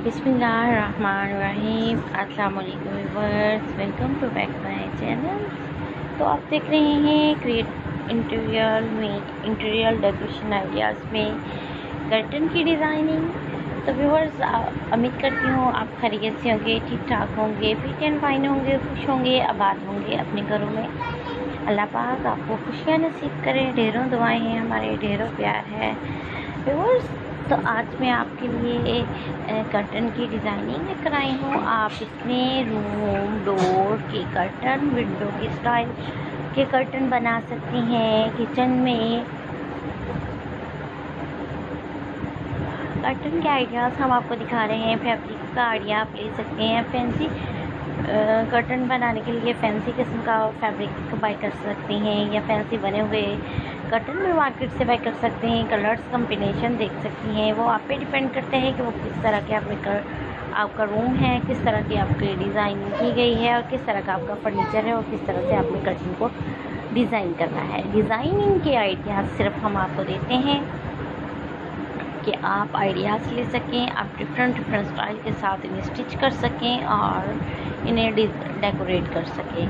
अस्सलाम वालेकुम viewers, welcome to back my channel. तो आप देख रहे हैं क्रिएट इंटीरियर में इंटीरियर डेकोरेशन आइडियाज़ में कर्टन की डिज़ाइनिंग। तो व्यूअर्स उम्मीद करती हूँ आप खरीद से होंगे ठीक ठाक होंगे, फिट एंड फाइन होंगे, खुश होंगे, आबाद होंगे अपने घरों में। अल्लाह पाक आपको खुशियाँ नसीब करें, ढेरों दुआएँ हैं, हमारे ढेरों प्यार है। व्यूअर्स तो आज मैं आपके लिए कर्टन की डिज़ाइनिंग लेकर आई हूँ। आप इसमें रूम डोर के कर्टन विंडो के स्टाइल के कर्टन बना सकती हैं। किचन में कर्टन के आइडियाज़ हम आपको दिखा रहे हैं। फैब्रिक का आइडिया आप ले सकते हैं। फैंसी कर्टन बनाने के लिए फैंसी किस्म का फैब्रिक बाई कर सकते हैं या फैंसी बने हुए कर्टन भी मार्केट से बाई कर सकते हैं कलर्स कम्बिनेशन देख सकती हैं। वो आप पे डिपेंड करते हैं कि वो किस तरह के आपके कर आपका रूम है, किस तरह की आपकी डिज़ाइनिंग की गई है और किस तरह का आपका फर्नीचर है और किस तरह से आपने कर्टन को डिज़ाइन करना है। डिज़ाइनिंग के आइडियाज़ सिर्फ़ हम आपको देते हैं कि आप आइडियाज़ ले सकें, आप डिफरेंट डिफरेंट स्टाइल के साथ इन्हें स्टिच कर सकें और इन्हें डेकोरेट कर सके।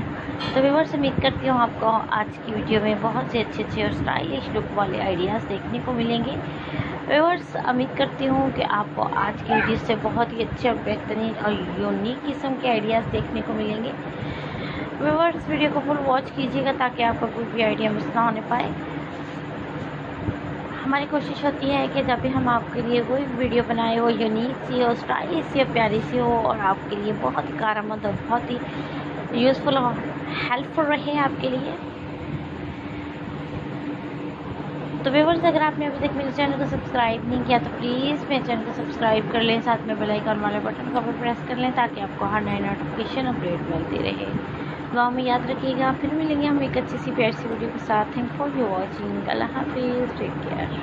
तो व्यूवर्स उम्मीद करती हूँ आपको आज की वीडियो में बहुत से अच्छे अच्छे और स्टाइलिश लुक वाले आइडियाज़ देखने को मिलेंगे। व्यूवर्स उम्मीद करती हूँ कि आपको आज की वीडियो से बहुत ही अच्छे और बेहतरीन और यूनिक किस्म के आइडियाज़ देखने को मिलेंगे। व्यूवर्स वीडियो को फुल वॉच कीजिएगा ताकि आपका कोई भी आइडिया मिस ना होने पाए। हमारी कोशिश होती है कि जब भी हम आपके लिए कोई वीडियो बनाए हो यूनिक सी हो स्टाइलिश सी हो, प्यारी सी हो और आपके लिए बहुत ही कारामद और बहुत ही यूज़फुल और हेल्पफुल रहे आपके लिए तो व्यवर्स अगर आपने अभी तक मेरे चैनल को सब्सक्राइब नहीं किया तो प्लीज़ मेरे चैनल को सब्सक्राइब कर लें, साथ में बेल आइकन वाले बटन को भी प्रेस कर लें, ताकि आपको हर नए नोटिफिकेशन अपडेट मिलती रहे। गाँव में याद रखिएगा, फिर मिलेंगे हम एक अच्छी सी प्यार सी वीडियो के साथ। थैंक फॉर यू वॉचिंग अल्लाह हाफिज़। Take care